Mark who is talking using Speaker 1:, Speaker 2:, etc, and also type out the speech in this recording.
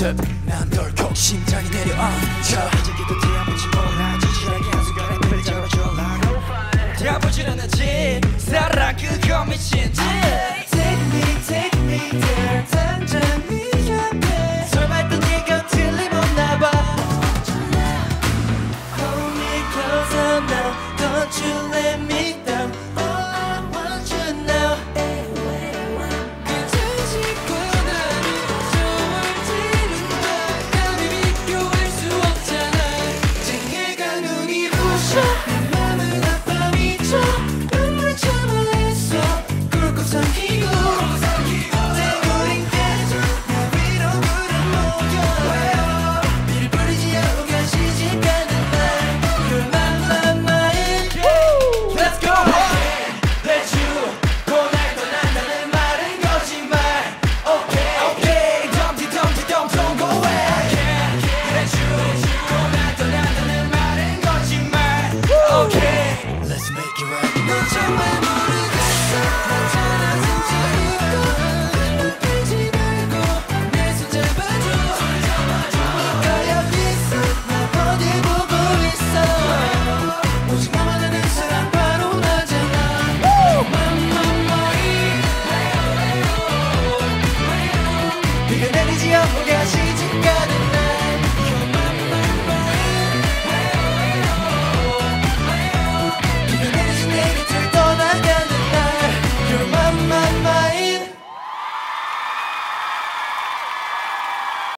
Speaker 1: 모습 난 덜컥 심장이 내려앉아 아직도 뒤아보지 몰라 지질하게 한순간에 별자로 졸라고 뒤아보질 않았지 사랑 그거 미친 짓 Take me take me there. 당장 네 옆에. 설마 또 네가 틀림없나 봐. Hold me close I'm not don't you let me 비가 내리지 않게 하시